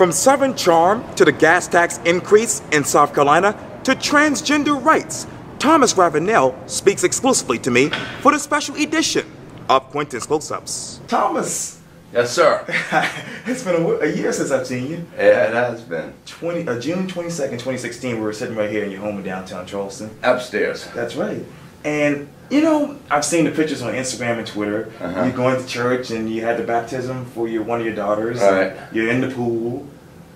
From Southern charm to the gas tax increase in South Carolina to transgender rights, Thomas Ravenel speaks exclusively to me for the special edition of Quintin's Close Ups. Thomas! Yes, sir. it's been a, a, year since I've seen you. Yeah, it has been. 20, uh, June 22nd, 2016, we were sitting right here in your home in downtown Charleston. Upstairs. That's right. And, you know, I've seen the pictures on Instagram and Twitter. Uh-huh. You're going to church and you had the baptism for your one of your daughters. Right. You're in the pool.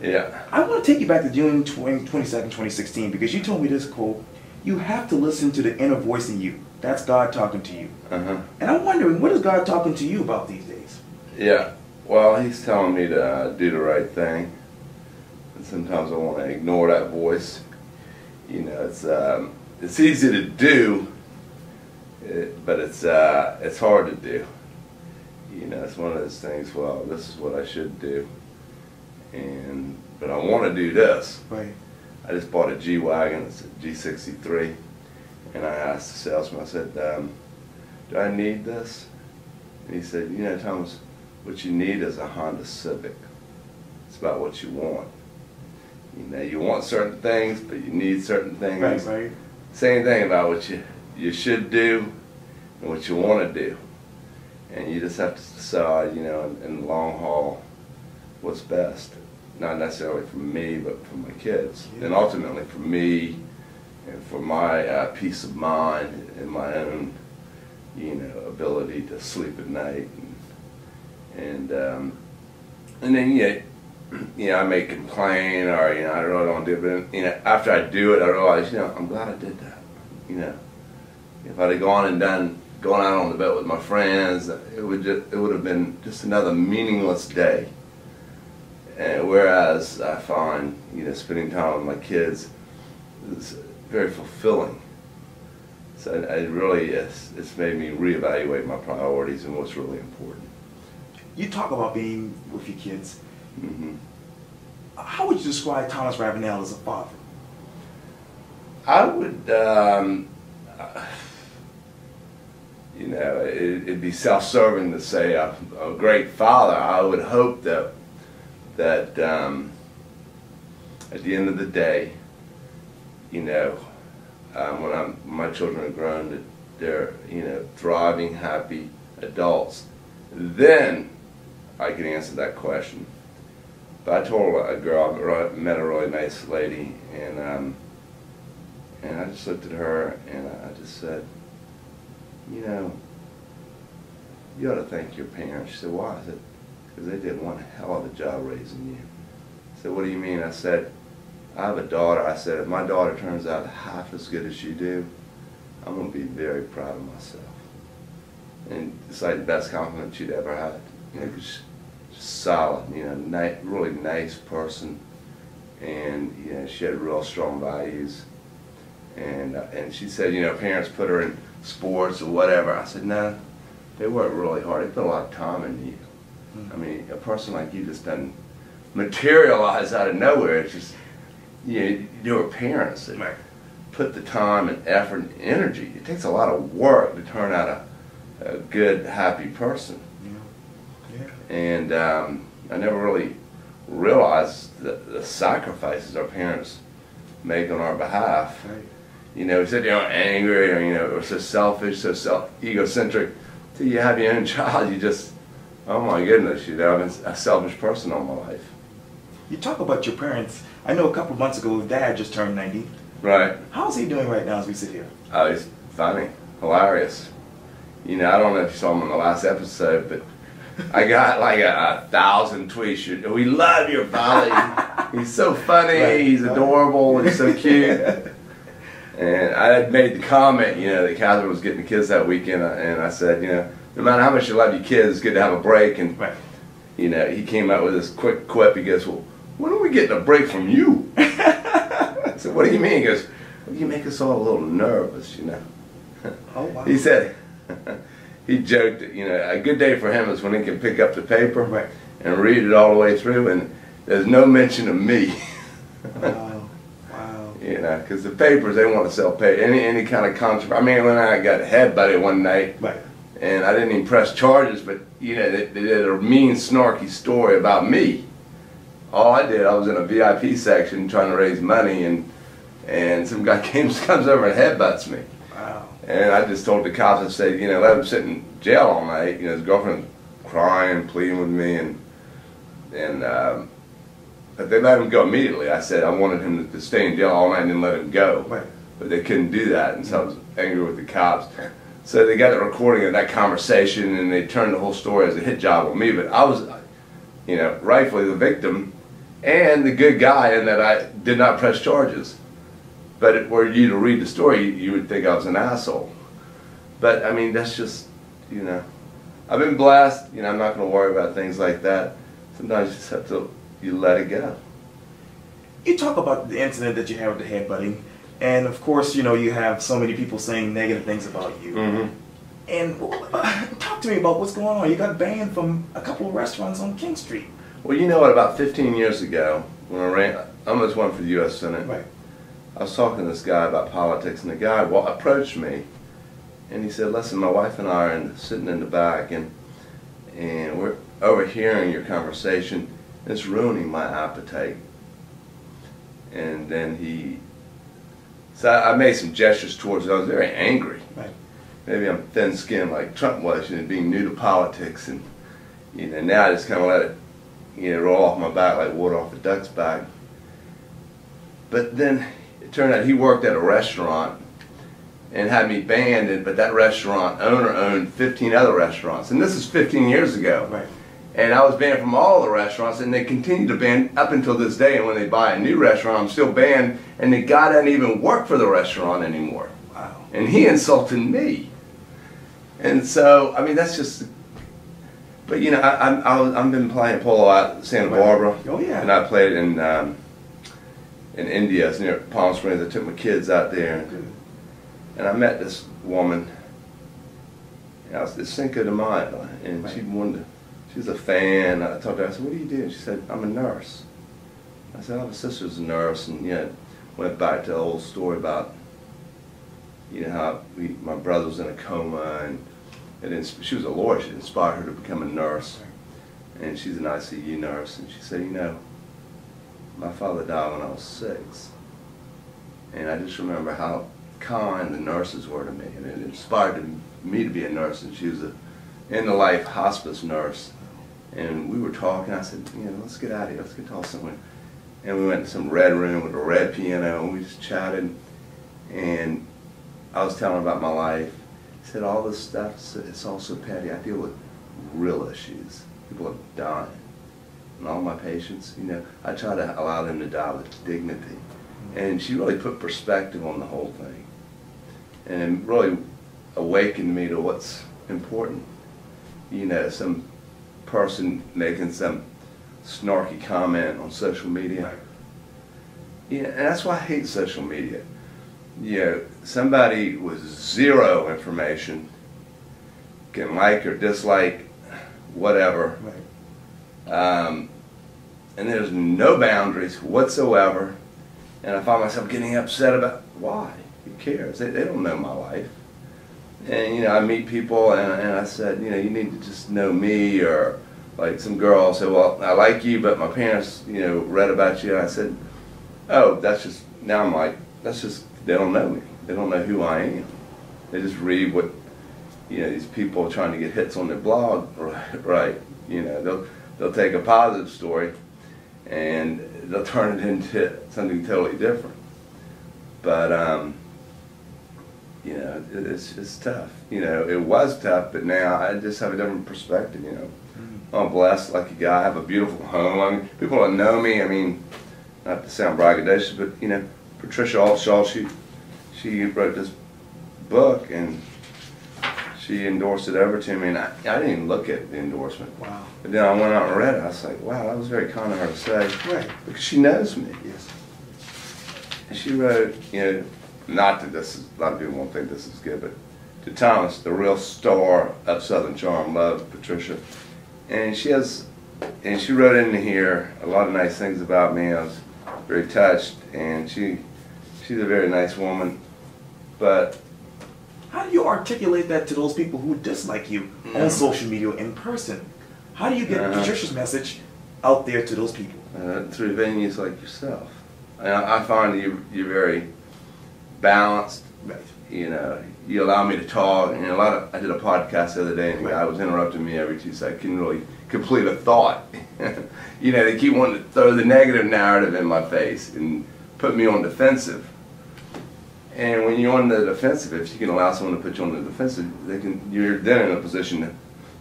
Yeah. I want to take you back to June 20, 22nd, 2016, because you told me this quote. You have to listen to the inner voice in you. That's God talking to you. Uh-huh. And I'm wondering, what is God talking to you about these days? Yeah. Well, He's telling me to uh, do the right thing. And sometimes I want to ignore that voice. You know, it's um, it's easy to do, it, but it's uh, it's hard to do. You know, it's one of those things. Well, this is what I should do, and but I want to do this. Right. I just bought a G wagon. It's a G63, and I asked the salesman. I said, um, "Do I need this?" And he said, "You know, Thomas, what you need is a Honda Civic. It's about what you want. You know, you want certain things, but you need certain things. Right, right. Same thing about what you you should do and what you want to do, and you just have to decide, you know, in, in the long haul, what's best. Not necessarily for me, but for my kids, yeah. and ultimately for me, and for my uh, peace of mind and my own, you know, ability to sleep at night, and and, um, and then yeah you know, I may complain or, you know, I really don't do it. But, you know, after I do it, I realize, you know, I'm glad I did that. You know, if I'd have gone and done, gone out on the boat with my friends, it would just, it would have been just another meaningless day. And whereas I find, you know, spending time with my kids is very fulfilling. So it really, it's, it's made me reevaluate my priorities and what's really important. You talk about being with your kids Mm-hmm. How would you describe Thomas Ravenel as a father? I would, um, you know, it, would be self-serving to say a, a, great father. I would hope that that um, at the end of the day, you know, um, when I'm, my children are grown, that they're you know thriving, happy adults. Then I can answer that question. But I told a girl, I met a really nice lady, and um, and I just looked at her and I just said, you know, you ought to thank your parents. She said, why? I said, because they did one hell of a job raising you. I said, what do you mean? I said, I have a daughter. I said, if my daughter turns out half as good as you do, I'm going to be very proud of myself. And it's like the best compliment she'd ever had. You know, solid, you know, really nice person, and you know, she had real strong values. And uh, and she said, you know, parents put her in sports or whatever. I said, no, they work really hard. They put a lot of time into you. Mm -hmm. I mean, a person like you just doesn't materialize out of nowhere. It's just, you know, your parents that right. put the time and effort and energy. It takes a lot of work to turn out a, a good, happy person. Yeah. And um, I never really realized the, the, sacrifices our parents make on our behalf. Right. You know, we said, you know, angry or, you know, or so selfish, so self egocentric. Till you have your own child, you just, oh my goodness, you know, I've been a selfish person all my life. You talk about your parents. I know a couple months ago, dad just turned 90. Right. How's he doing right now as we sit here? Oh, he's funny, hilarious. You know, I don't know if you saw him in the last episode, but I got like a, a thousand tweets. We love your Polly. He's so funny. Right. He's adorable. He's so cute. And I had made the comment, you know, that Kathryn was getting the kids that weekend, uh, and I said, you know, no matter how much you love your kids, it's good to have a break. And right. you know, he came out with this quick quip. He goes, "Well, when are we getting a break from you?" I said, "What do you mean?" He goes, well, "You make us all a little nervous, you know." Oh wow. He said he joked, you know, a good day for him is when he can pick up the paper right. and read it all the way through, and there's no mention of me. wow. You know, because the papers they want to sell paper, any any kind of controversy. I mean, when I got headbutted one night, right. and I didn't even press charges, but you know, they, they did a mean, snarky story about me all I did, I was in a VIP section trying to raise money, and and some guy came, comes over and headbutts me. Wow. And I just told the cops, I said, you know, let him sit in jail all night. You know, his girlfriend crying, pleading with me, and and um, but they let him go immediately. I said I wanted him to stay in jail all night and then let him go. Right. But they couldn't do that, and so I was angry with the cops. So they got the recording of that conversation, and they turned the whole story as a hit job on me. But I was, you know, rightfully the victim and the good guy in that I did not press charges. But it, were you to read the story, you would think I was an asshole. But I mean, that's just, you know, I've been blessed. You know, I'm not going to worry about things like that. Sometimes you just have to, you let it go. You talk about the incident that you had with the headbutting, and of course, you know, you have so many people saying negative things about you. Mm-hmm. And uh, talk to me about what's going on. You got banned from a couple of restaurants on King Street. Well, you know what? About 15 years ago, when I ran, I almost went for the U.S. Senate. Right. I was talking to this guy about politics, and the guy well, approached me, and he said, "Listen, my wife and I are in, sitting in the back, and and we're overhearing your conversation. It's ruining my appetite." And then he, so I I made some gestures towards. It. I was very angry. Right. Maybe I'm thin-skinned like Trump was, you know, being new to politics, and you know now I just kind of let it, you know, roll off my back like water off a duck's back. But then it turned out he worked at a restaurant and had me banned, and, but that restaurant owner owned 15 other restaurants. And this is 15 years ago. Right. And I was banned from all the restaurants, and they continue to ban up until this day. And when they buy a new restaurant, I'm still banned, and the guy doesn't even work for the restaurant anymore. Wow. And he insulted me. And so, I mean, that's just. But you know, I, I, I've been playing polo out in Santa Barbara. Oh, yeah. And I played in um, in Indio, it's near Palm Springs. I took my kids out there, Good. and I met this woman. And I was at Cinco de Mayo, and she wanted to, she was a fan. I talked to her, I said, what do you do? She said, I'm a nurse. I said, oh, my sister's a nurse, and you know, went back to the old story about, you know, how we, my brother was in a coma, and she was a lawyer. She inspired her to become a nurse, and she's an ICU nurse. And she said, you know, my father died when I was six, and I just remember how kind the nurses were to me, and it inspired me to be a nurse. And she was a in the life hospice nurse, and we were talking. I said, you know, let's get out of here. Let's get to somewhere. And we went to some red room with a red piano, and we just chatted. And I was telling about my life. He said, all this stuff, it's- it's all so petty. I deal with real issues. People are dying. And all my patients, you know, I try to allow them to die with dignity. And she really put perspective on the whole thing. And really awakened me to what's important. You know, some person making some snarky comment on social media. Right. Yeah, and that's why I hate social media. You know, somebody with zero information can like or dislike whatever, Right. um, and there's no boundaries whatsoever. And I find myself getting upset about why? Who cares? They, they don't know my life. And you know, I meet people, and, and I said, you know, you need to just know me, or like some girl said, well, I like you, but my parents, you know, read about you. And I said, oh, that's just now I'm like, that's just they don't know me. They don't know who I am. They just read what you know these people trying to get hits on their blog, right? right. You know, they'll they'll take a positive story and they'll turn it into something totally different. But um, you know, it's it's tough. You know, it was tough, but now I just have a different perspective. You know, I'm blessed, lucky guy. I have a beautiful home. I mean, people that know me. I mean, not to sound braggadocious, but you know, Patricia Altschul, she she wrote this book and she endorsed it over to me, and I, I didn't even look at the endorsement. Wow. But then I went out and read it. I was like, wow, that was very kind of her to say. Right. Because she knows me. Yes. And she wrote, you know, not that this is, a lot of people won't think this is good, but to Thomas, the real star of Southern Charm, love Patricia. And she has, and she wrote in here a lot of nice things about me. I was very touched, and she, she's a very nice woman. But How do you articulate that to those people who dislike you Yeah. on social media in person? How do you get Uh-huh. Patricia's message out there to those people? uh, through venues like yourself. And I, I find you you're very balanced. You know, you allow me to talk. And a lot of I did a podcast the other day, and the guy was interrupting me every two seconds. I couldn't really complete a thought. you know, they keep wanting to throw the negative narrative in my face and put me on defensive. And when you're on the defensive, if you can allow someone to put you on the defensive, they can. You're then in a position to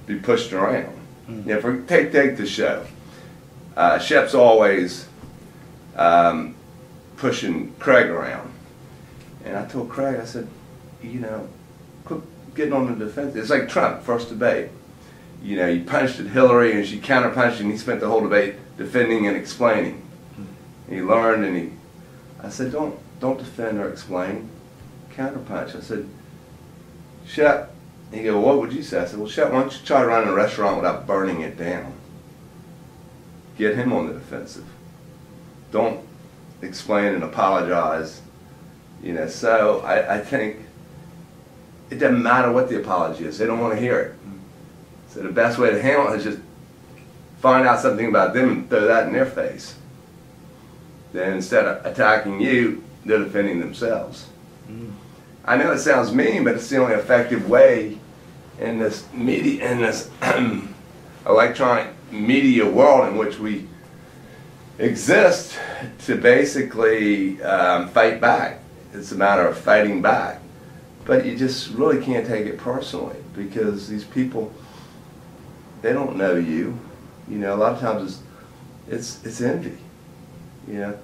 be pushed around. Mm-hmm. Yeah, for take take the show. Uh, Shep's always um, pushing Craig around, and I told Craig, I said, you know, quit getting on the defense. It's like Trump first debate. You know, he punched at Hillary and she counterpunched, and he spent the whole debate defending and explaining. He learned, and he, I said, don't don't defend or explain, counterpunch. I said, Shep. He go, what would you say? I said, well, Shep, why don't you try to run a restaurant without burning it down? Get him on the defensive. Don't explain and apologize. You know, so I, I think it doesn't matter what the apology is. They don't want to hear it. So the best way to handle it is just find out something about them and throw that in their face. Then instead of attacking you, they're defending themselves. Mm. I know it sounds mean, but it's the only effective way in this media, in this electronic media world in which we exist to basically um, fight back. It's a matter of fighting back. But you just really can't take it personally because these people, they don't know you. You know, a lot of times it's, it's, it's envy. You know,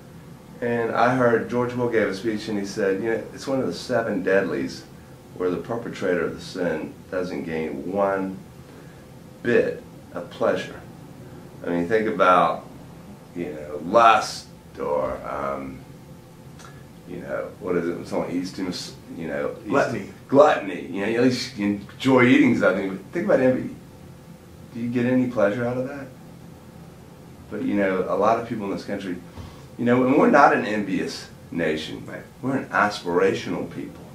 and I heard George Will gave a speech and he said, you know, it's one of the seven deadlies where the perpetrator of the sin doesn't gain one bit of pleasure. I mean, think about, you know, lust or, um, you know, what is it? when Someone eats too much, you know, gluttony. Gluttony. You know, at least you enjoy eating something. But think about envy. Do you get any pleasure out of that? But you know, a lot of people in this country, you know, and we're not an envious nation. Right. We're an aspirational people.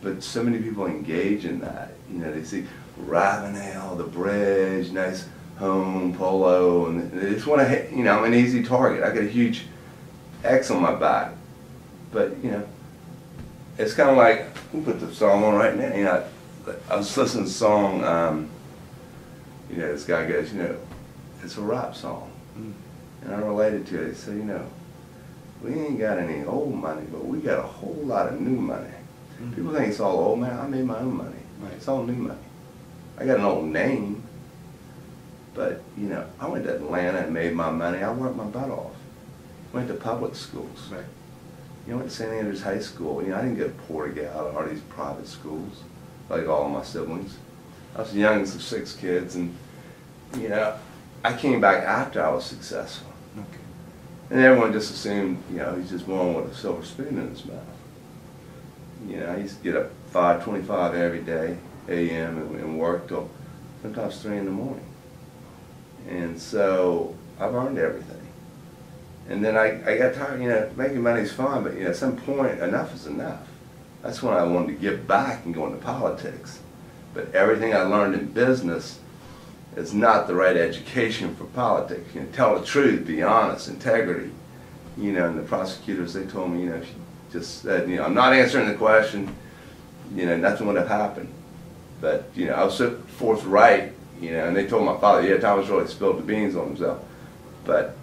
But so many people engage in that. You know, they see Ravenel, the bridge, nice home, polo, and they just want to, you know, I'm an easy target. I got a huge X on my back. But, you know, it's kind of like, we put the song on right now. You know, I, I was listening to the song, um, you know, this guy goes, you know, it's a rap song. Mm. And I related to it. He said, you know, we ain't got any old money, but we got a whole lot of new money. Mm. People think it's all old man. I made my own money. Right. It's all new money. I got an old name, but you know, I went to Atlanta and made my money. I worked my butt off. Went to public schools. Right. You know, went to St. Andrews High School. You know, I didn't get poor to get out of all these private schools, like all of my siblings. I was the youngest of six kids, and you know, I came back after I was successful. Okay. And everyone just assumed, you know, he's just born with a silver spoon in his mouth. You know, I used to get up 5.25 every day, a.m., and, and work till sometimes 3 in the morning. And so I've earned everything. And then I, I got tired, you know, making money's fine, but you know, at some point, enough is enough. That's when I wanted to give back and go into politics. But everything I learned in business is not the right education for politics. You know, tell the truth, be honest, integrity. You know, and the prosecutors, they told me, you know, if you just said, you know, I'm not answering the question, you know, nothing would have happened. But, you know, I was so forthright, you know, and they told my father, yeah, Thomas really spilled the beans on himself. But,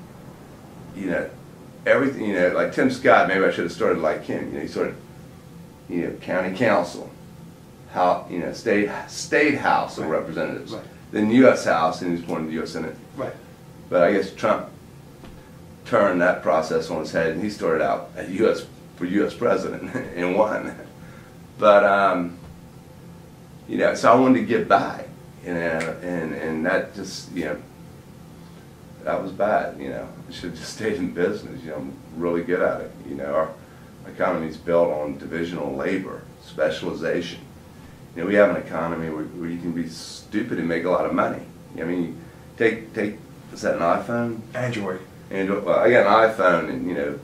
you know, everything, you know, like Tim Scott, maybe I should have started like him. You know, he started, you know, county council, how, you know, state state house of right. representatives. Right then U.S. House, and he was born in the U.S. Senate. Right. But I guess Trump turned that process on its head, and he started out at U.S. for U.S. president and won. But um, you know, so I wanted to get by, you know, and and that just you know, that was bad. You know, I should have just stayed in business. You know, I'm really good at it. You know, our economy is built on divisional labor, specialization you know, we have an economy where, where you can be stupid and make a lot of money. I mean, take take is that an iPhone? Android. Android. Well, I got an iPhone, and you know,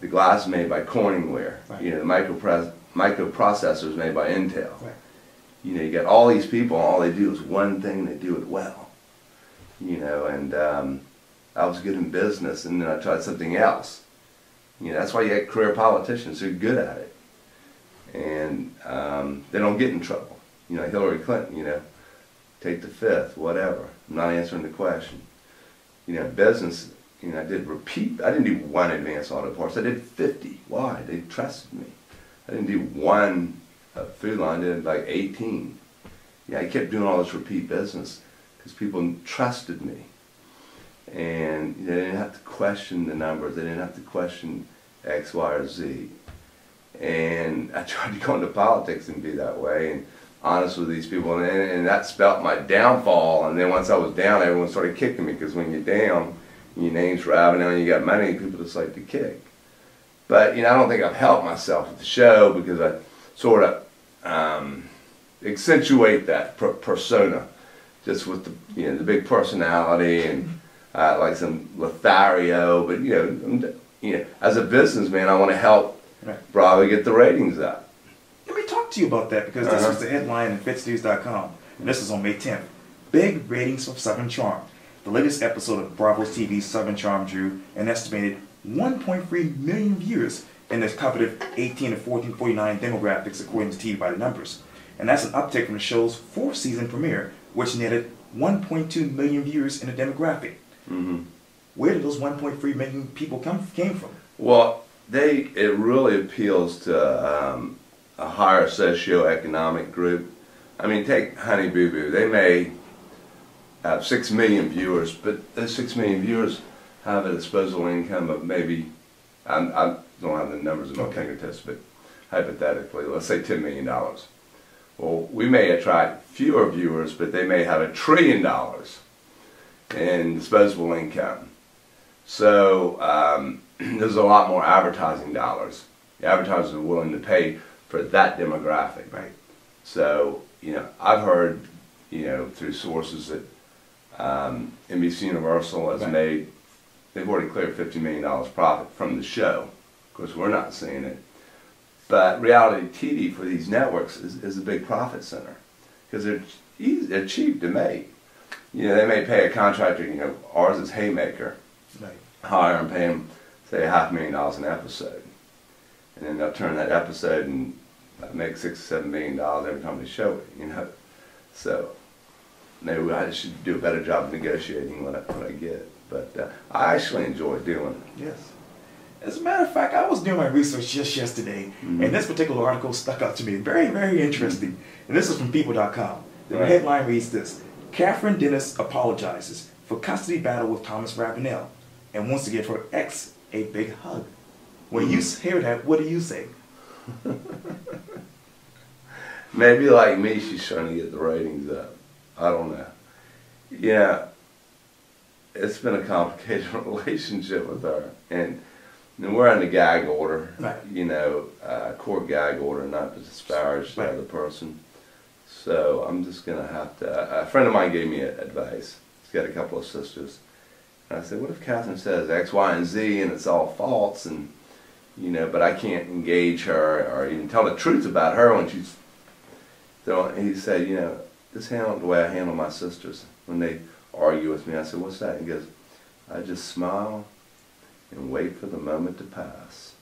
the glass made by Corningware. Right. You know, the micropro microprocessors made by Intel. Right. You know, you got all these people, and all they do is one thing. They do it well. You know, and um, I was good in business, and then I tried something else. You know, that's why you get career politicians who are good at it, and um, they don't get in trouble. You know, Hillary Clinton. You know, take the fifth, whatever. I'm not answering the question. You know, business. You know, I did repeat. I didn't do one advanced auto parts. I did 50. Why? They trusted me. I didn't do one uh, food line. I did like 18. Yeah, I kept doing all this repeat business because people trusted me. And they didn't have to question the numbers. They didn't have to question X, Y, or Z. And I tried to go into politics and be that way and honest with these people. And, and that spelt my downfall. And then once I was down, everyone started kicking me because when you're down, your name's Ravenel and you got money, people just like to kick. But, you know, I don't think I've helped myself with the show because I sort of um, accentuate that per persona just with the, you know, the big personality and uh, like some Lothario. But, you know, you know, as a businessman, I want to help right. Bravo get the ratings up. Let me talk to you about that because this uh -huh. was the headline in FITSNews.com. And this is on May 10th. Big ratings from Southern Charm. The latest episode of Bravo's TV Southern Charm drew an estimated 1.3 million viewers in this coveted 18 to 1449 demographics according to TV by the numbers. And that's an uptick from the show's fourth season premiere, which netted 1.2 million viewers in the demographic. Mm -hmm. Where did those 1.3 million people come came from? Well, they it really appeals to um, a higher socioeconomic group. I mean, take Honey Boo Boo. They may have six million viewers, but those six million viewers have a disposable income of maybe, I'm, I don't have the numbers in my okay. fingertips, but hypothetically, let's say $10 million. Well, we may attract fewer viewers, but they may have a trillion dollars in disposable income. So um, there's a lot more advertising dollars. The advertisers are willing to pay for that demographic. Right. So, you know, I've heard, you know, through sources that um, NBC Universal has right. made they've already cleared $50 million profit from the show. Of course, we're not seeing it. But reality TV for these networks is, is a big profit center because they're, they're cheap to make. You know, they may pay a contractor, you know, ours is Haymaker, right. hire and pay them, say, a half million dollars an episode. And then they'll turn that episode and make six or seven million dollars every time they show it, you know. So maybe I should do a better job of negotiating what I, what I get. But uh, I actually enjoy doing it. Yes. As a matter of fact, I was doing my research just yesterday, mm-hmm. and this particular article stuck out to me. Very, very interesting. And this is from People.com. The right. headline reads this Kathryn Dennis apologizes for custody battle with Thomas Ravenel and wants to give her ex a big hug. When mm-hmm. you hear that, what do you say? Maybe like me, she's trying to get the ratings up. I don't know. Yeah, it's been a complicated relationship with her, and, and we're on the gag order, right. you know, uh, court gag order, not to disparage right. the other person. So I'm just gonna have to. A friend of mine gave me advice. He's got a couple of sisters, and I said, "What if Kathryn says X, Y, and Z, and it's all false, and you know, but I can't engage her or even tell the truth about her when she's." He said, "You know, just handle the way I handle my sisters when they." argue with me. I said, what's that? He goes, I just smile and wait for the moment to pass.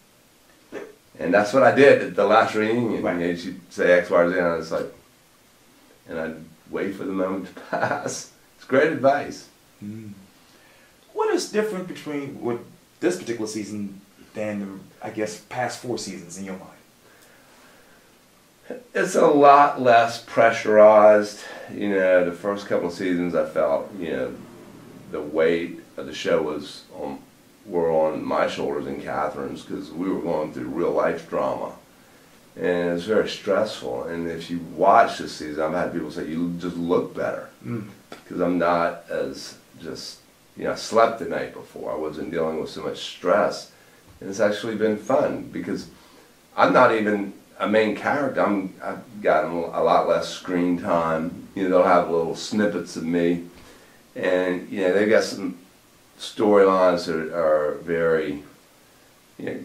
And that's what I did at the last reunion. Right. Know, she'd say X, Y, Z, and I was like, and I'd wait for the moment to pass. It's great advice. Mm. What is different between what this particular season than, the, I guess, past four seasons in your mind? It's a lot less pressurized. You know, the first couple of seasons I felt, you know, the weight of the show was on, were on my shoulders and Kathryn's because we were going through real life drama. And it's very stressful. And if you watch this season, I've had people say, you just look better. Because mm. I'm not as just, you know, I slept the night before. I wasn't dealing with so much stress. And it's actually been fun because I'm not even a main character, I'm, I've gotten a lot less screen time. You know, they'll have little snippets of me. And, you know, they've got some storylines that are very, you know,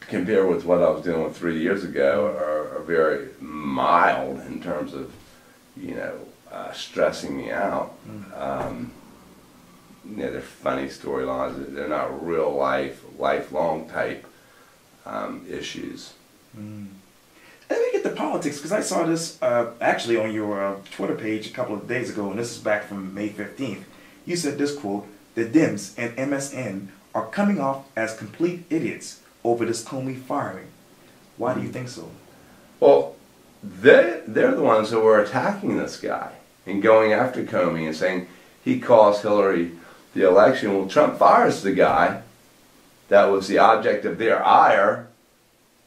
compared with what I was doing three years ago, are, are very mild in terms of, you know, uh, stressing me out. Mm. Um, you know, they're funny storylines. They're not real life, lifelong type um, issues. Let me get the politics because I saw this uh, actually on your uh, Twitter page a couple of days ago, and this is back from May 15th. You said this quote: "The Dems and MSN are coming off as complete idiots over this Comey firing." Why do you think so? Well, they they're the ones who were attacking this guy and going after Comey and saying he caused Hillary the election. Well, Trump fires the guy that was the object of their ire,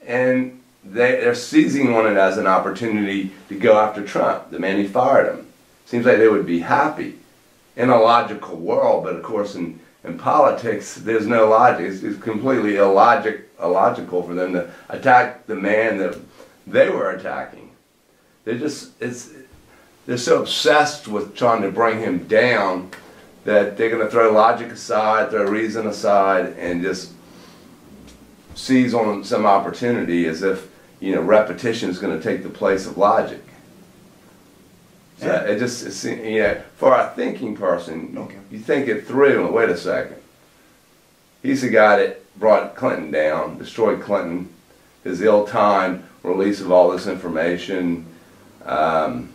and they, they're seizing on it as an opportunity to go after Trump, the man who fired him. Seems like they would be happy in a logical world, but of course in, in politics there's no logic. It's, it's completely illogic, illogical for them to attack the man that they were attacking. They're just it's they're so obsessed with trying to bring him down that they're going to throw logic aside, throw reason aside, and just seize on some opportunity as if you know repetition is going to take the place of logic. Yeah. it just it's, you know for a thinking person, Okay. you think it through. and Wait a second. He's the guy that brought Clinton down, destroyed Clinton, his ill-timed release of all this information, um,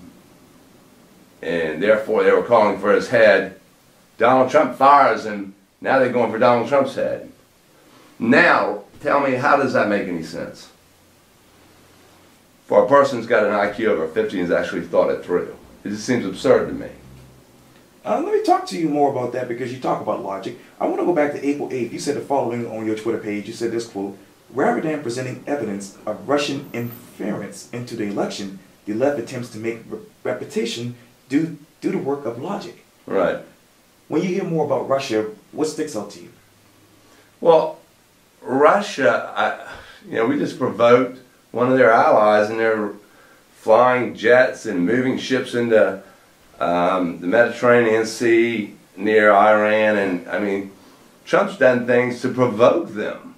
and therefore they were calling for his head. Donald Trump fires him. Now they're going for Donald Trump's head. Now, tell me, how does that make any sense? For a person who's got an IQ over 50 and has actually thought it through. It just seems absurd to me. Uh, let me talk to you more about that because you talk about logic. I want to go back to April 8th. You said the following on your Twitter page. You said this quote, rather than presenting evidence of Russian interference into the election, the left attempts to make re- repetition do, do the work of logic. Right. When you hear more about Russia, what sticks out to you? Well, Russia, I, you know, we just provoked one of their allies, and they're flying jets and moving ships into um, the Mediterranean Sea near Iran, and I mean, Trump's done things to provoke them.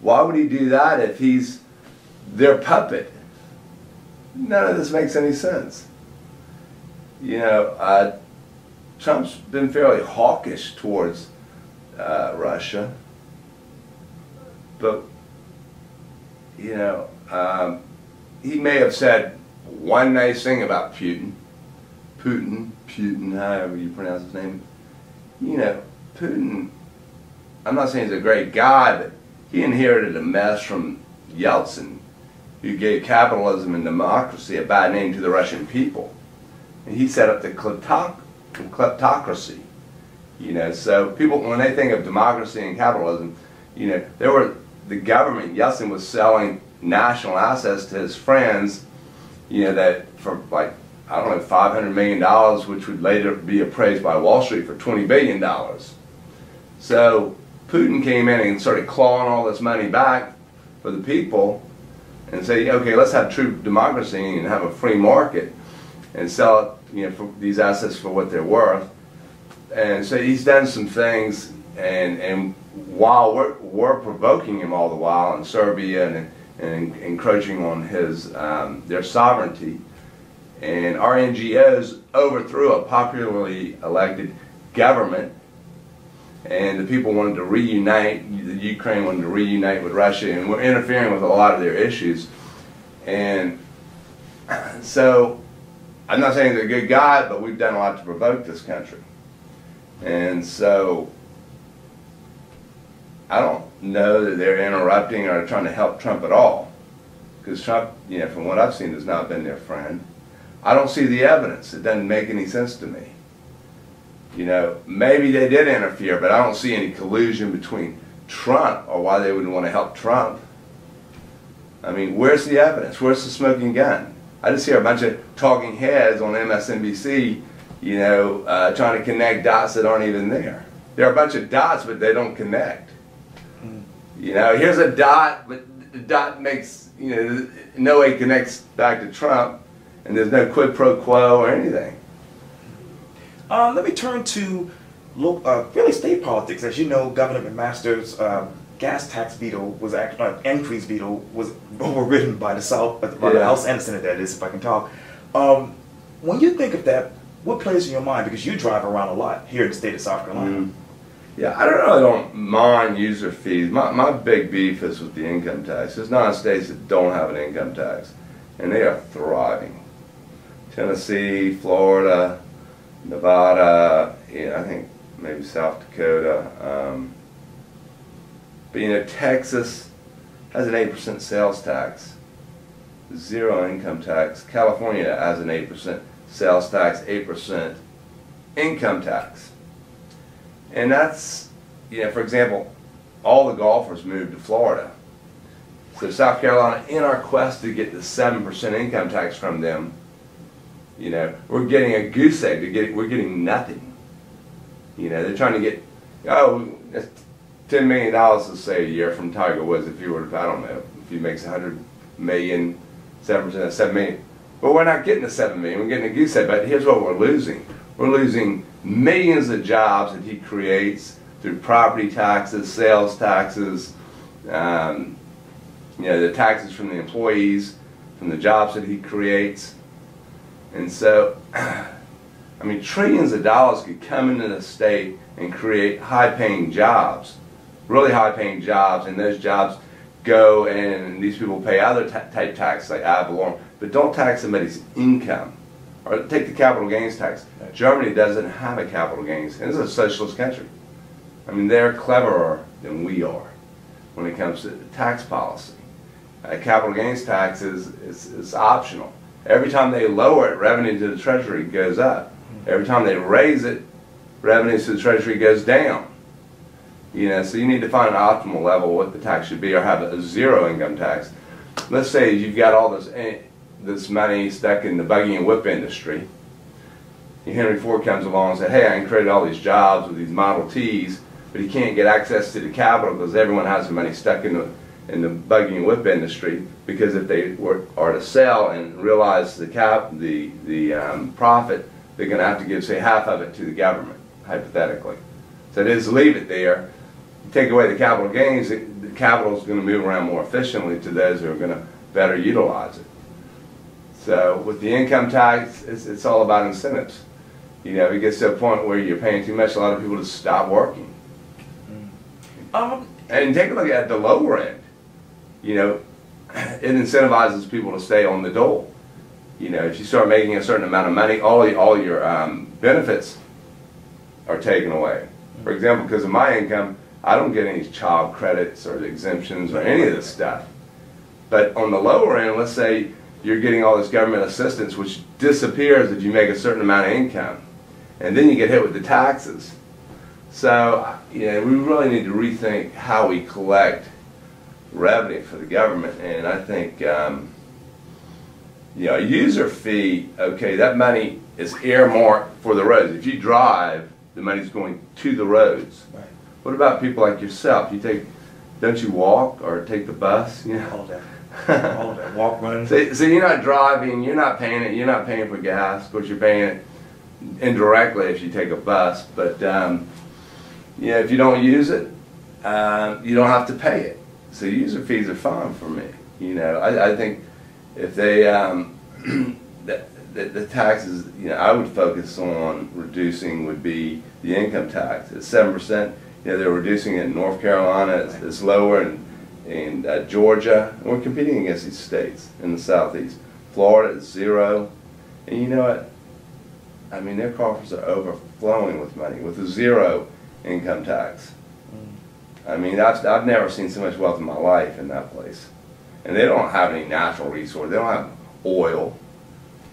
Why would he do that if he's their puppet? None of this makes any sense. You know, uh, Trump's been fairly hawkish towards uh, Russia. But, you know, um, he may have said one nice thing about Putin. Putin, Putin, however you pronounce his name. You know, Putin, I'm not saying he's a great guy, but he inherited a mess from Yeltsin, who gave capitalism and democracy a bad name to the Russian people. And he set up the kleptoc- kleptocracy. You know, so people, when they think of democracy and capitalism, you know, there were the government. Yeltsin was selling national assets to his friends. You know that for like I don't know five hundred million dollars, which would later be appraised by Wall Street for twenty billion dollars. So Putin came in and started clawing all this money back for the people, and say, okay, let's have true democracy and have a free market, and sell you know, these assets for what they're worth and so he's done some things, and and while we're, we're provoking him all the while in Serbia and, and encroaching on his um, their sovereignty, and our NGOs overthrew a popularly elected government, and the people wanted to reunite. The Ukraine wanted to reunite with Russia, and we're interfering with a lot of their issues, and so. I'm not saying they're a good guy, but we've done a lot to provoke this country. And so I don't know that they're interrupting or trying to help Trump at all. Because Trump, you know, from what I've seen, has not been their friend. I don't see the evidence. It doesn't make any sense to me. You know, maybe they did interfere, but I don't see any collusion between Trump or why they would want to help Trump. I mean, where's the evidence? Where's the smoking gun? I just hear a bunch of talking heads on MSNBC you know, uh, trying to connect dots that aren't even there. There are a bunch of dots, but they don't connect. You know, here's a dot, but the dot makes, you know, no way connects back to Trump, and there's no quid pro quo or anything. Uh, let me turn to uh, really state politics. As you know, Governor McMaster's uh, gas tax veto was act- uh, increase veto was overridden by the South, by the Yeah. House and the Senate. That is, if I can talk. Um, when you think of that what plays in your mind? Because you drive around a lot here in the state of South Carolina. Mm. Yeah, I don't really don't mind user fees. My, my big beef is with the income tax. There's nine states that don't have an income tax, and they are thriving. Tennessee, Florida, Nevada, yeah, I think maybe South Dakota. Um, but you know, Texas has an 8% sales tax, zero income tax. California has an 8% sales tax, 8% income tax. And that's, you know, for example, all the golfers moved to Florida. So South Carolina, in our quest to get the 7% income tax from them, you know, we're getting a goose egg. To get, we're getting nothing. You know, they're trying to get, oh, $10 million, let's say, a year from Tiger Woods if you were, I don't know, if he makes 100 million, 7% of 7 million. But we're not getting the 7 million, we're getting a goose egg. But here's what we're losing. We're losing millions of jobs that he creates through property taxes, sales taxes, um, you know, the taxes from the employees, from the jobs that he creates. And so, I mean, trillions of dollars could come into the state and create high-paying jobs, really high-paying jobs, and those jobs go and these people pay other type taxes like ad valorem, but don't tax somebody's income. Or take the capital gains tax. Germany doesn't have a capital gains, and it's a socialist country. I mean, they're cleverer than we are when it comes to tax policy. A capital gains tax is, is, is optional. Every time they lower it, revenue to the Treasury goes up. Every time they raise it, revenue to the Treasury goes down. You know, so you need to find an optimal level what the tax should be or have a zero income tax. Let's say you've got all this eh, this money stuck in the buggy and whip industry. Henry Ford comes along and says, hey, I can create all these jobs with these Model Ts, but he can't get access to the capital because everyone has the money stuck in the, in the buggy and whip industry because if they were, are to sell and realize the, cap, the, the um, profit, they're going to have to give, say, half of it to the government, hypothetically. So just leave it there. Take away the capital gains, the capital is going to move around more efficiently to those who are going to better utilize it. So with the income tax, it's, it's all about incentives. You know, it gets to a point where you're paying too much, a lot of people just stop working. Mm. Um, and take a look at the lower end. You know, it incentivizes people to stay on the dole. You know, if you start making a certain amount of money, all, all your um, benefits are taken away. For example, because of my income, I don't get any child credits or exemptions or any of this stuff. But on the lower end, let's say you're getting all this government assistance, which disappears if you make a certain amount of income. And then you get hit with the taxes. So, you know, we really need to rethink how we collect revenue for the government. And I think, um, you know, a user fee, okay, that money is earmarked for the roads. If you drive, the money's going to the roads. Right. What about people like yourself? You take, don't you walk or take the bus? You know? All day. All day. Walk, run. So, so you're not driving, you're not paying it, you're not paying for gas, of course you're paying it indirectly if you take a bus, but um, you know, if you don't use it, uh, you don't have to pay it. So user fees are fine for me. You know, I, I think if they, um, the, the, the, taxes, you know, I would focus on reducing would be the income tax. It's 7%. You know, they're reducing it in North Carolina. It's, it's lower in, in uh, Georgia. And we're competing against these states in the southeast. Florida is zero. And you know what? I mean, their coffers are overflowing with money with a zero income tax. Mm. I mean, I've, I've never seen so much wealth in my life in that place. And they don't have any natural resource. They don't have oil.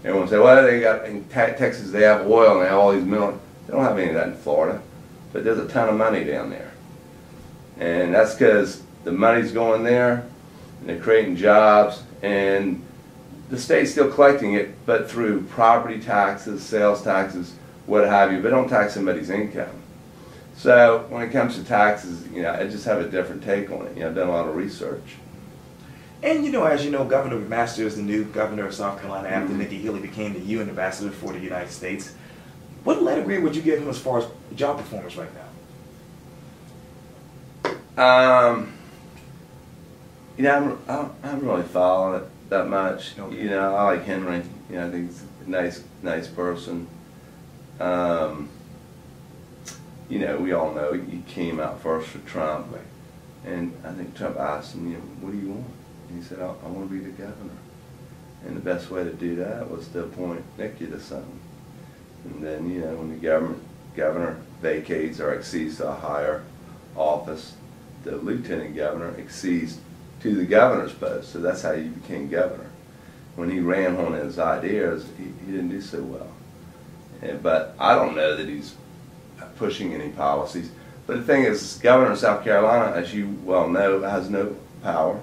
Everyone say, well, they got in Texas, they have oil and they have all these minerals. They don't have any of that in Florida. But there's a ton of money down there. And that's because the money's going there, and they're creating jobs, and the state's still collecting it, but through property taxes, sales taxes, what have you, but don't tax somebody's income. So when it comes to taxes, you know, I just have a different take on it. You know, I've done a lot of research. And you know, as you know, Governor McMaster is the new governor of South Carolina after mm -hmm. Nikki Haley became the UN ambassador for the United States. What letter grade would you give him as far as job performance right now? Um, you know, I'm, I don't, I haven't really followed it that much. Okay. You know, I like Henry. You know, I think he's a nice, nice person. um, you know, we all know he came out first for Trump. Right. And I think Trump asked him, you know, what do you want? And he said, I, I want to be the governor. And the best way to do that was to appoint Nikki to something. And then, you know, when the government, governor vacates or accedes to a higher office, the lieutenant governor accedes to the governor's post. So that's how he became governor. When he ran on his ideas, he, he didn't do so well. And, but I don't know that he's pushing any policies. But the thing is, governor of South Carolina, as you well know, has no power.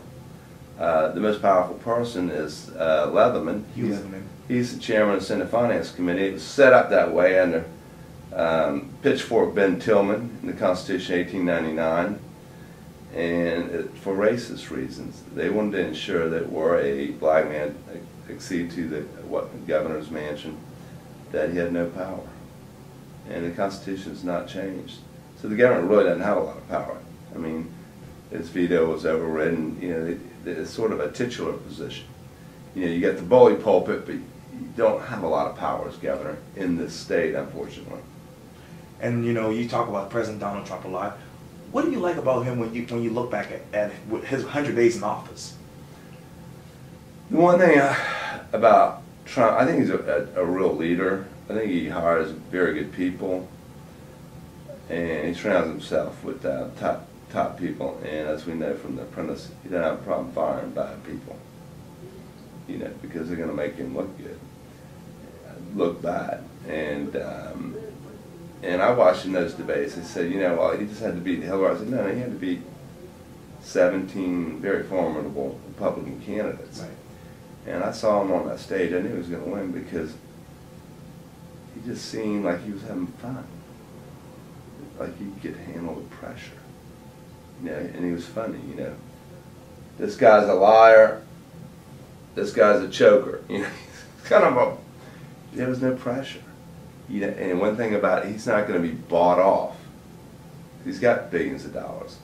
Uh, the most powerful person is uh, Leatherman. He's- Leatherman. He's the chairman of the Senate Finance Committee. It was set up that way under um, Pitchfork Ben Tillman in the Constitution 1899, and it, for racist reasons. They wanted to ensure that were a black man accede to the what governor's mansion, that he had no power, and the Constitution has not changed. So the governor really doesn't have a lot of power. I mean, his veto was overridden. You know, it, it's sort of a titular position. You know, you get the bully pulpit, but you don't have a lot of power as governor in this state, unfortunately. And you know, you talk about President Donald Trump a lot. What do you like about him when you when you look back at, at his hundred days in office? The one thing uh, about Trump, I think he's a, a, a real leader. I think he hires very good people, and he surrounds himself with uh, top top people. And as we know from The Apprentice, he doesn't have a problem firing bad people. You know, because they're going to make him look good, look bad. And um, and I watched in those debates. They said, you know, well, he just had to beat Hillary. I said, no, he had to beat 17 very formidable Republican candidates. And I saw him on that stage. I knew he was going to win because he just seemed like he was having fun. Like he could handle the pressure. You know, and he was funny, you know. This guy's a liar. This guy's a choker. You know, he's kind of a, there was no pressure. You know, and one thing about it, he's not going to be bought off. He's got billions of dollars.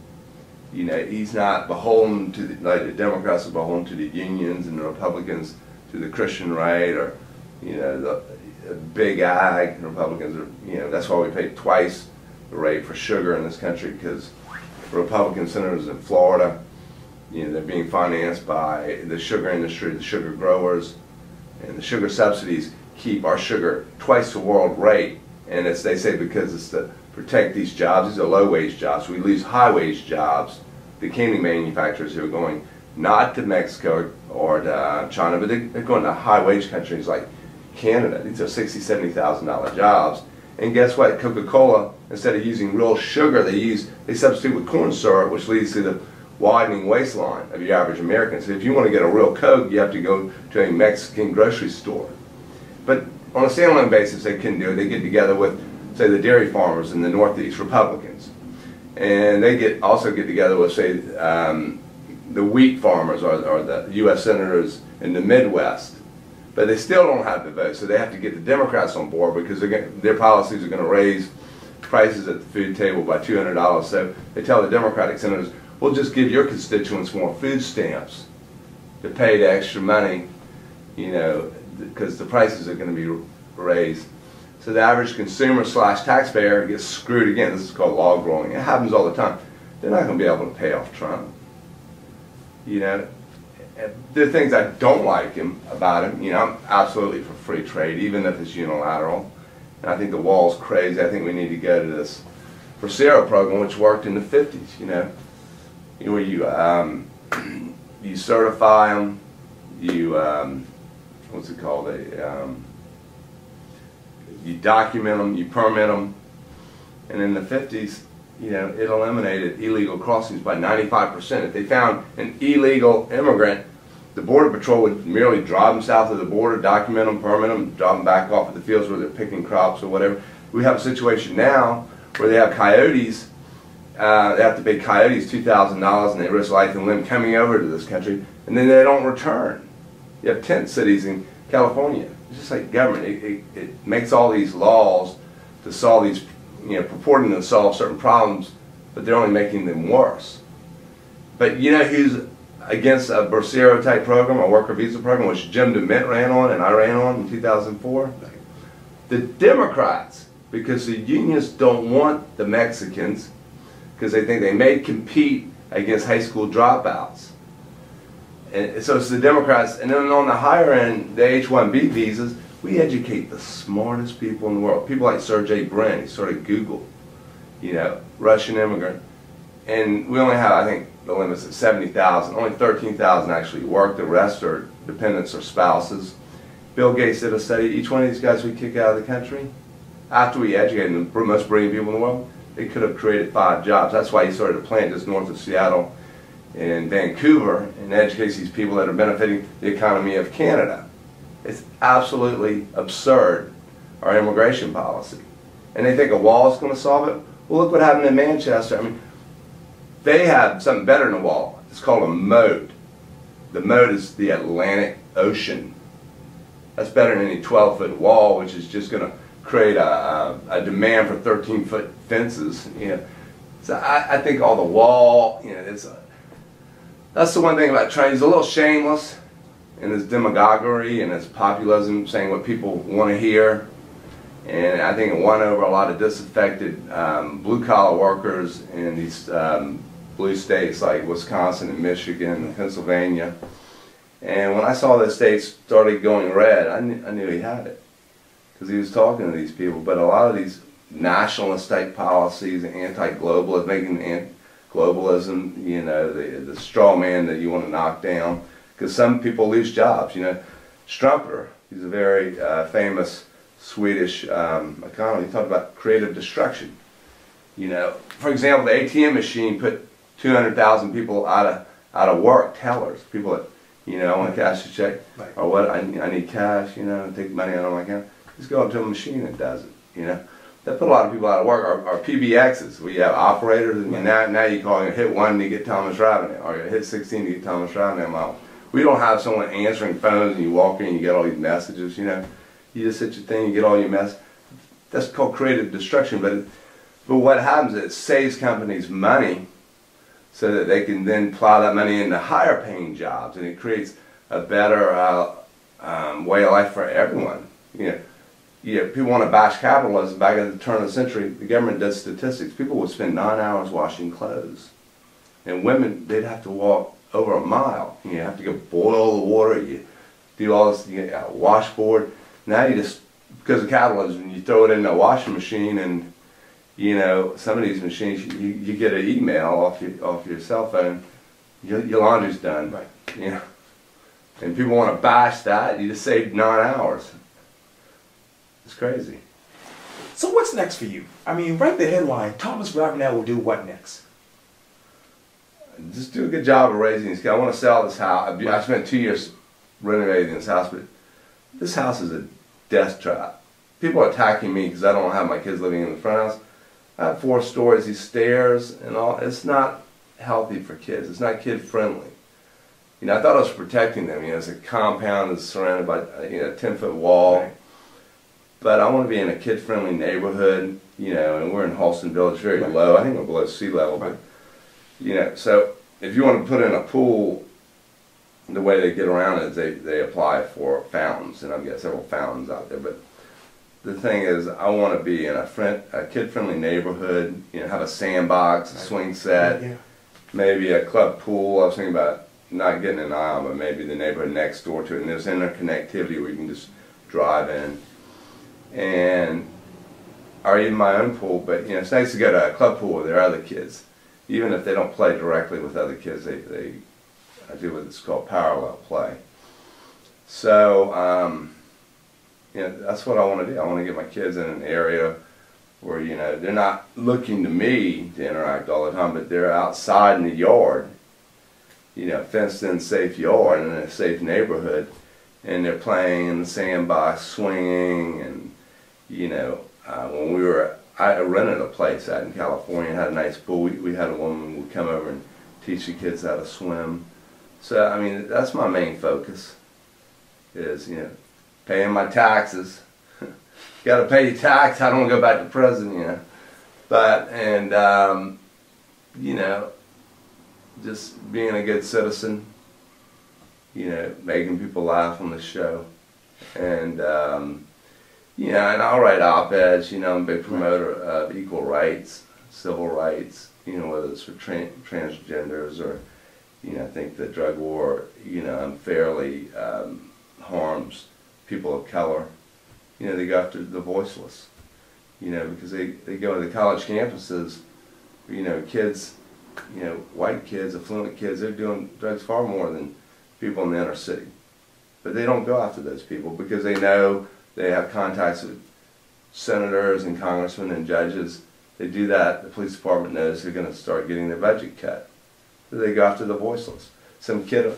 You know, he's not beholden to the, like the Democrats are beholden to the unions and the Republicans to the Christian right or, you know, the, big ag Republicans are, you know, that's why we pay twice the rate for sugar in this country because Republican senators in Florida, you know, they're being financed by the sugar industry, the sugar growers, and the sugar subsidies keep our sugar twice the world rate. And as they say because it's to protect these jobs, these are low wage jobs, we lose high wage jobs the canning manufacturers who are going not to Mexico or to China, but they're going to high wage countries like Canada. These are sixty, seventy thousand dollar jobs. And guess what? Coca-Cola, instead of using real sugar, they use they substitute with corn syrup, which leads to the widening waistline of your average American. So if you want to get a real Coke, you have to go to a Mexican grocery store. But on a standalone basis, they can do it. They get together with, say, the dairy farmers in the Northeast, Republicans and they get also get together with say um, the wheat farmers or, or, the U.S. senators in the Midwest, but they still don't have the vote, so they have to get the Democrats on board because their policies are going to raise prices at the food table by two hundred dollars. So they tell the Democratic senators, "We'll just give your constituents more food stamps to pay the extra money, you know, because the prices are going to be raised." So the average consumer slash taxpayer gets screwed again. This is called log rolling. It happens all the time. They're not going to be able to pay off Trump. You know, there are things I don't like him about him. You know, I'm absolutely for free trade, even if it's unilateral. And I think the wall's crazy. I think we need to go to this Bracero program, which worked in the 50s. You know, where you um, you certify them, you um, what's it called? A um, you document them, you permit them, and in the 50s, you know, it eliminated illegal crossings by 95%. If they found an illegal immigrant, the Border Patrol would merely drive them south of the border, document them, permit them, drop them back off at the fields where they're picking crops or whatever. We have a situation now where they have coyotes, uh, they have to pay coyotes $2,000 and they risk life and limb coming over to this country, and then they don't return. You have tent cities in California it's just like government. It, it, it, makes all these laws to solve these, you know, purporting to solve certain problems, but they're only making them worse. But you know who's against a Bracero type program, a worker visa program, which Jim DeMint ran on and I ran on in 2004? The Democrats, because the unions don't want the Mexicans, because they think they may compete against high school dropouts. And so it's the Democrats, and then on the higher end, the H-1B visas, we educate the smartest people in the world. People like Sergey Brin, he started Google, you know, Russian immigrant. And we only have, I think, the limit's at 70,000. Only 13,000 actually work. The rest are dependents or spouses. Bill Gates did a study. Each one of these guys we kick out of the country, after we educate them, the most brilliant people in the world, they could have created five jobs. That's why he started a plant just north of Seattle in Vancouver and educates these people that are benefiting the economy of Canada. It's absolutely absurd, our immigration policy. And they think a wall is going to solve it. Well, look what happened in Manchester. I mean, they have something better than a wall. It's called a moat. The moat is the Atlantic Ocean. That's better than any 12-foot wall, which is just going to create a, a, demand for 13-foot fences. You know, so I, I, think all the wall, you know, it's a, that's the one thing about Trump. He's a little shameless in his demagoguery and his populism, saying what people want to hear. And I think it won over a lot of disaffected um, blue-collar workers in these um, blue states like Wisconsin and Michigan and Pennsylvania. And when I saw the states started going red, I knew, I knew he had it. Because he was talking to these people. But a lot of these nationalist type policies, and anti-globalist, making globalism, you know, the, the straw man that you want to knock down. Because some people lose jobs, you know. Strumper, he's a very uh, famous Swedish um, economist. He talked about creative destruction. You know, for example, the ATM machine put 200,000 people out of out of work, tellers, people that, you know, I want to cash a check, right. or what, I, I need cash, you know, take money out of my account. Just go up to a machine and does it, you know. That put a lot of people out of work. Our, our PBXs, we have operators, and now, now you're calling hit one to get Thomas Ravenel, or you hit 16 to get Thomas Ravenel out. We don't have someone answering phones and you walk in and you get all these messages, you know. You just hit your thing, you get all your mess. That's called creative destruction, but it, but what happens is it saves companies money so that they can then plow that money into higher paying jobs and it creates a better uh, um, way of life for everyone. You know, you know, people want to bash capitalism. Back at the turn of the century, the government does statistics. People would spend nine hours washing clothes. And women, they'd have to walk over a mile. You have to go boil the water, you do all this, you get a washboard. Now you just, because of capitalism, you throw it in a washing machine and you know, some of these machines, you, you get an email off your, off your cell phone, your, your laundry's done. Right. You know, and people want to bash that, you just saved nine hours. It's crazy. So what's next for you? I mean, write the headline, Thomas Ravenel will do what next? Just do a good job of raising these kids. I want to sell this house. I spent two years renovating this house, but this house is a death trap. People are attacking me because I don't have my kids living in the front house. I have four stories, these stairs and all. It's not healthy for kids. It's not kid friendly. You know, I thought I was protecting them. You know, it's a compound that's surrounded by you know a ten foot wall. Right. But I want to be in a kid friendly neighborhood. You know, and we're in Harleston Village, very right. low. I think we're below sea level. Right. But you know, so if you want to put in a pool, the way they get around it is they they apply for fountains, and I've got several fountains out there, but the thing is, I want to be in a, friend, a kid-friendly neighborhood. You know, have a sandbox, a swing set, yeah. maybe a club pool. I was thinking about not getting an aisle, but maybe the neighborhood next door to it. And there's interconnectivity where you can just drive in, and or even my own pool. But you know, it's nice to go to a club pool where there are other kids, even if they don't play directly with other kids. They they I do what's called parallel play. So. Um, you know, that's what I want to do. I want to get my kids in an area where, you know, they're not looking to me to interact all the time, but they're outside in the yard, you know, fenced in safe yard in a safe neighborhood, and they're playing in the sandbox, swinging, and, you know, uh, when we were, I rented a place out in California, had a nice pool. We, we had a woman would come over and teach the kids how to swim. So, I mean, that's my main focus is, you know, paying my taxes. Got to pay your tax. I don't want to go back to prison, you know. But and um, you know, just being a good citizen. You know, making people laugh on the show, and um, Yeah, and I'll write op-eds. You know, I'm a big promoter of equal rights, civil rights. You know, whether it's for tra- transgenders or, you know, I think the drug war, you know, unfairly um, harms people of color. You know, they go after the voiceless. You know, because they they go to the college campuses. You know, kids, you know, white kids, affluent kids, they're doing drugs far more than people in the inner city. But they don't go after those people because they know they have contacts with senators and congressmen and judges. They do that, the police department knows they're going to start getting their budget cut. So they go after the voiceless. Some kid,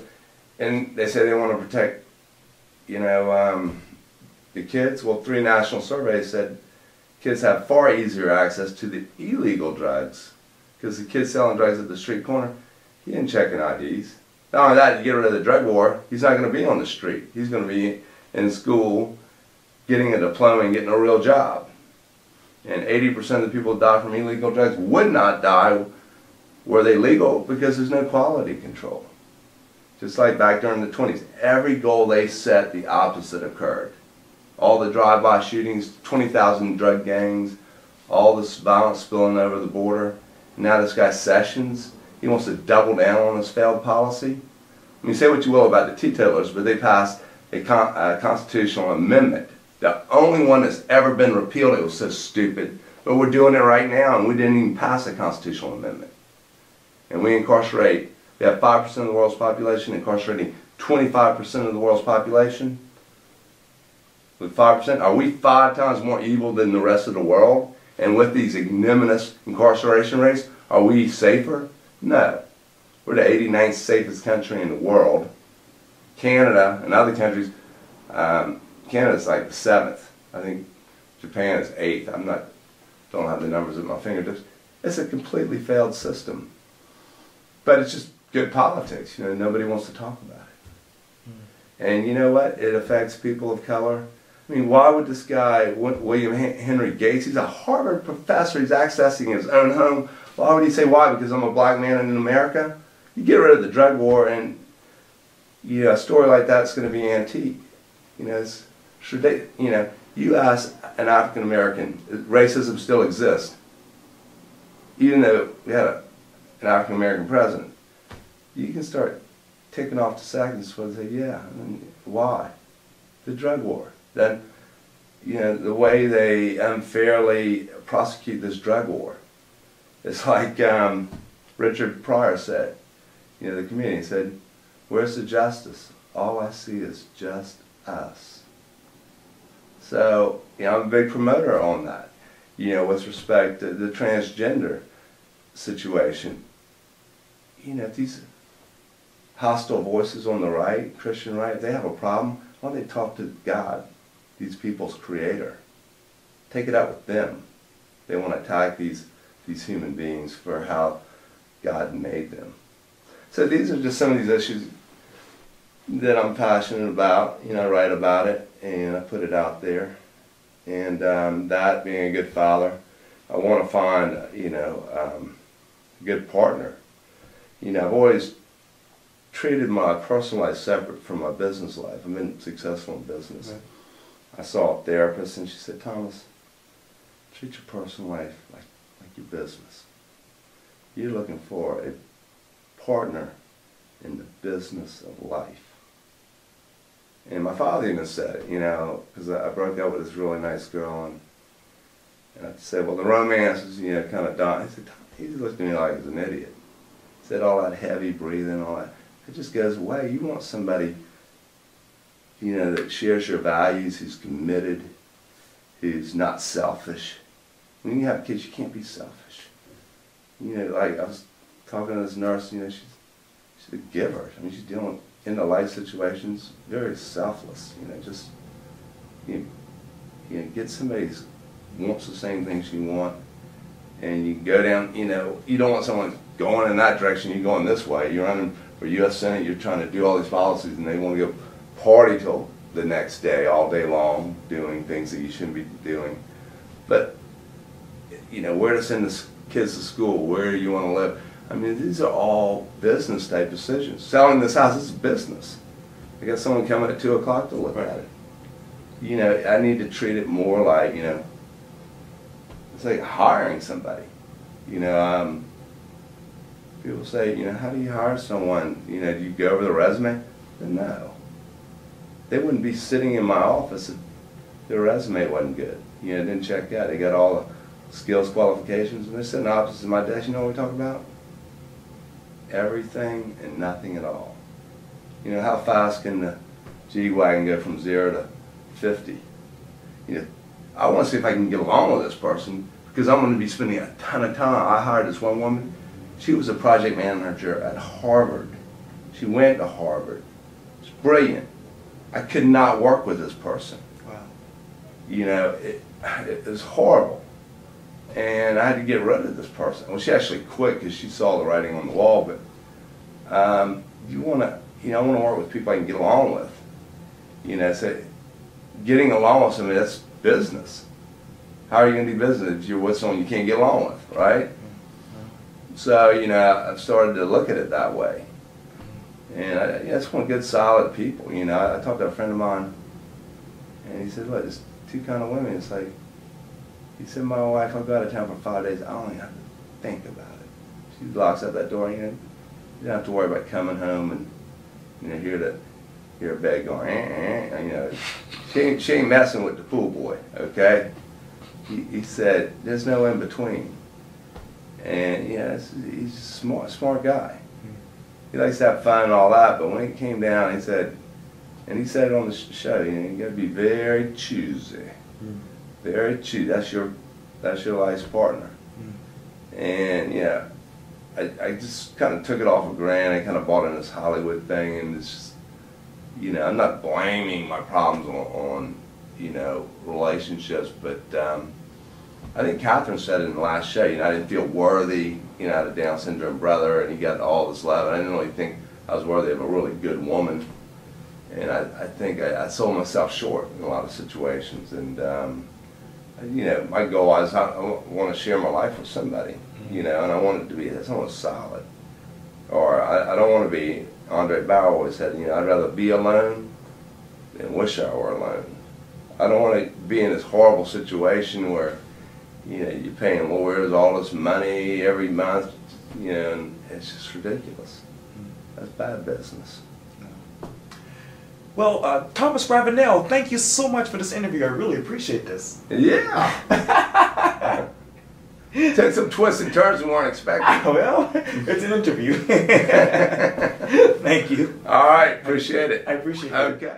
and they say they want to protect, you know, um, the kids. Well, three national surveys said kids have far easier access to the illegal drugs because the kid selling drugs at the street corner, he ain't checking IDs. Not only that, you get rid of the drug war, he's not going to be on the street. He's going to be in school getting a diploma and getting a real job. And 80% of the people who die from illegal drugs would not die were they legal because there's no quality control. Just like back during the 20s, every goal they set, the opposite occurred. All the drive-by shootings, 20,000 drug gangs, all this violence spilling over the border. Now this guy Sessions, he wants to double down on his failed policy. I mean, say what you will about the teetotalers, but they passed a, con a constitutional amendment. The only one that's ever been repealed. It was so stupid. But we're doing it right now, and we didn't even pass a constitutional amendment. And we incarcerate, we have 5% of the world's population incarcerating 25% of the world's population. With 5%, are we five times more evil than the rest of the world? And with these ignominious incarceration rates, are we safer? No. We're the 89th safest country in the world. Canada and other countries, um, Canada's like the seventh. I think Japan is eighth. I'm not, don't have the numbers at my fingertips. It's a completely failed system. But it's just good politics. You know, nobody wants to talk about it. Mm. And you know what? It affects people of color. I mean, why would this guy, William Henry Gates, he's a Harvard professor, he's accessing his own home. Why would he say why? Because I'm a black man in America? You get rid of the drug war and you know, a story like that's going to be antique. You know, it's, should they, you know, you ask an African American, racism still exists, even though we had a, an African American president. You can start ticking off the seconds for say, yeah, I mean, why? The drug war. Then, you know, the way they unfairly prosecute this drug war. It's like um, Richard Pryor said, you know, the comedian said, where's the justice? All I see is just us. So, you know, I'm a big promoter on that. You know, with respect to the transgender situation. You know, these hostile voices on the right, Christian right, they have a problem, why don't they talk to God, these people's creator? Take it out with them. They want to attack these, these human beings for how God made them. So these are just some of these issues that I'm passionate about. You know, I write about it and I put it out there. And um, that being a good father, I want to find, you know, um, a good partner. You know, I've always treated my personal life separate from my business life. I've been successful in business. Right. I saw a therapist and she said, Thomas, treat your personal life like, like your business. You're looking for a partner in the business of life. And my father even said you know, because I broke up with this really nice girl, and, and I said, well, the romance is, you know, kind of done. He said, he looked at me like I was an idiot. He said all that heavy breathing, all that. It just goes away. You want somebody, you know, that shares your values, who's committed, who's not selfish. When you have kids, you can't be selfish. You know, like I was talking to this nurse, you know, she's, she's a giver. I mean, she's dealing in the life situations, very selfless. You know, just you, you know, get somebody who wants the same things you want, and you go down. You know, you don't want someone going in that direction. You're going this way. You're running for U.S. Senate. You're trying to do all these policies, and they want to go party till the next day, all day long, doing things that you shouldn't be doing. But you know, where to send the kids to school, where you want to live I mean, these are all business type decisions. Selling this house is business. I got someone coming at 2 o'clock to look right. at it. you know, I need to treat it more like, you know, it's like hiring somebody. You know, um, people say, you know, how do you hire someone? You know, do you go over the resume? No. They wouldn't be sitting in my office if their resume wasn't good. You know, didn't check out. They got all the skills qualifications, and they're sitting opposite my desk. You know what we talk about? Everything and nothing at all. You know, how fast can the G-Wagon go from zero to 50? You know, I want to see if I can get along with this person because I'm going to be spending a ton of time. I hired this one woman. She was a project manager at Harvard. She went to Harvard. It's brilliant. I could not work with this person. Wow. You know, it, it was horrible. And I had to get rid of this person. Well, she actually quit because she saw the writing on the wall. But um, you want to, you know, I want to work with people I can get along with. You know, so getting along with somebody, that's business. How are you going to do business if you're with someone you can't get along with, right? So, you know, I've started to look at it that way. And I, yeah, it's one good, solid people. You know, I, I talked to a friend of mine, and he said, "Look, there's two kind of women." It's like, he said, "My wife, I'll go out of town for five days. I only have to think about it. She locks up that door. Know, you don't have to worry about coming home and you know hear the hear a bed going. Eh, eh, you know, she ain't, she ain't messing with the pool boy. Okay." He, he said, "There's no in between." And yeah, he's a smart, smart guy he likes to have fun and all that, but when it came down, he said, and he said it on the show, you know, you got to be very choosy, mm. Very cheap. That's your, that's your life's partner. Mm. And yeah, I, I just kind of took it off of Grant. I kind of bought in this Hollywood thing, and it's just, you know, I'm not blaming my problems on, on you know, relationships, but um, I think Kathryn said it in the last show, you know, I didn't feel worthy, you know, I had a Down syndrome brother and he got all this love. And I didn't really think I was worthy of a really good woman. And I, I think I, I, sold myself short in a lot of situations. And, um, you know, my goal is I, I want to share my life with somebody, mm-hmm. you know, and I want it to be someone solid. Or I, I don't want to be, Andre Bauer always said, you know, I'd rather be alone than wish I were alone. I don't want to be in this horrible situation where you know, you're paying lawyers all this money every month, you know, and it's just ridiculous. That's bad business. Well, uh, Thomas Ravenel, thank you so much for this interview. I really appreciate this. Yeah. Took some twists and turns we weren't expecting. well, it's an interview. thank you. All right, appreciate it. I appreciate it. Okay.